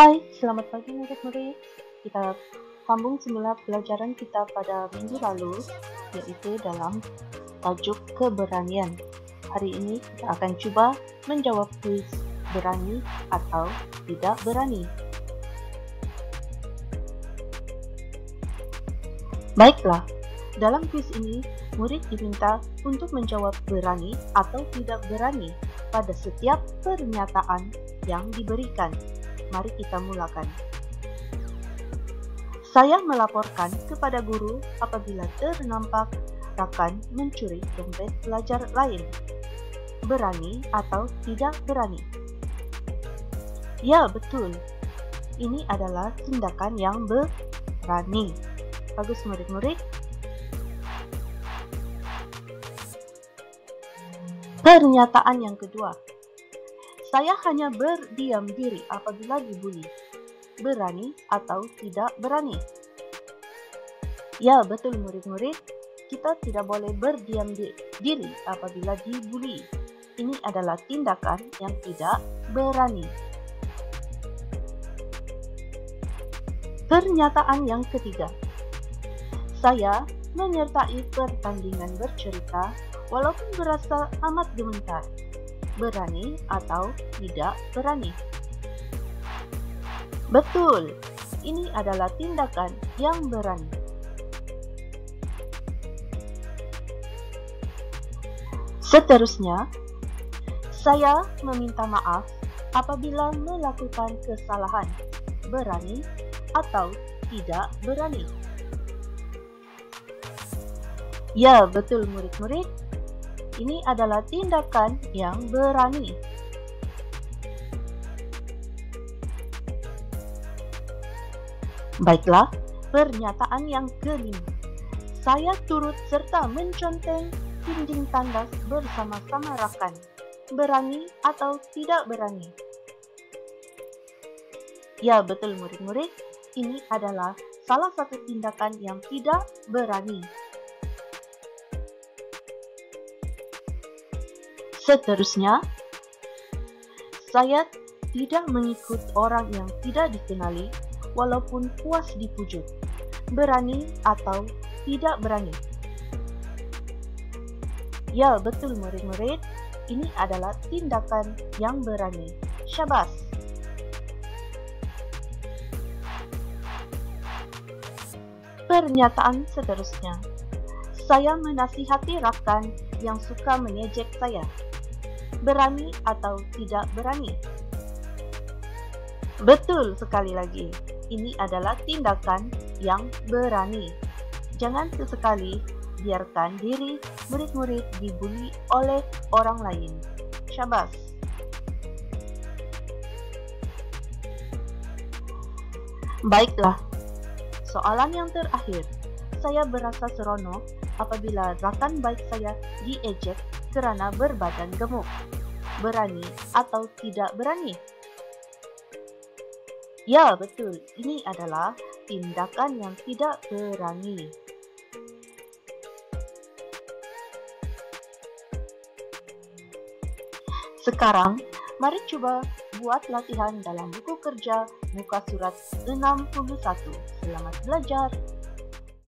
Hai, selamat pagi murid-murid. Kita sambung semula pelajaran kita pada minggu lalu, yaitu dalam tajuk keberanian. Hari ini kita akan cuba menjawab kuis berani atau tidak berani. Baiklah, dalam kuis ini murid diminta untuk menjawab berani atau tidak berani pada setiap pernyataan yang diberikan. Mari kita mulakan. Saya melaporkan kepada guru apabila ternampak rakan mencuri dompet pelajar lain. Berani atau tidak berani? Ya, betul. Ini adalah tindakan yang berani. Bagus murid-murid. Pernyataan yang kedua. Saya hanya berdiam diri apabila dibuli. Berani atau tidak berani? Ya, betul murid-murid. Kita tidak boleh berdiam diri apabila dibuli. Ini adalah tindakan yang tidak berani. Pernyataan yang ketiga. Saya menyertai pertandingan bercerita walaupun berasa amat gemetar berani atau tidak berani. Betul, ini adalah tindakan yang berani. Seterusnya, saya meminta maaf apabila melakukan kesalahan, berani atau tidak berani. Ya, betul murid-murid. Ini adalah tindakan yang berani. Baiklah, pernyataan yang kelima. Saya turut serta menconteng dinding tandas bersama-sama rakan. Berani atau tidak berani? Ya, betul murid-murid. Ini adalah salah satu tindakan yang tidak berani. Seterusnya, saya tidak mengikut orang yang tidak dikenali walaupun puas dipujuk. Berani atau tidak berani? Ya, betul murid-murid. Ini adalah tindakan yang berani. Syabas! Pernyataan seterusnya. Saya menasihati rakan yang suka mengejek saya berani atau tidak berani? Betul sekali lagi, ini adalah tindakan yang berani. Jangan sesekali biarkan diri murid-murid dibuli oleh orang lain. Syabas! Baiklah, soalan yang terakhir. Saya berasa seronok apabila rakan baik saya diejek kerana berbadan gemuk. Berani atau tidak berani? Ya, betul. Ini adalah tindakan yang tidak berani. Sekarang, mari coba buat latihan dalam buku kerja muka surat 61. Selamat belajar!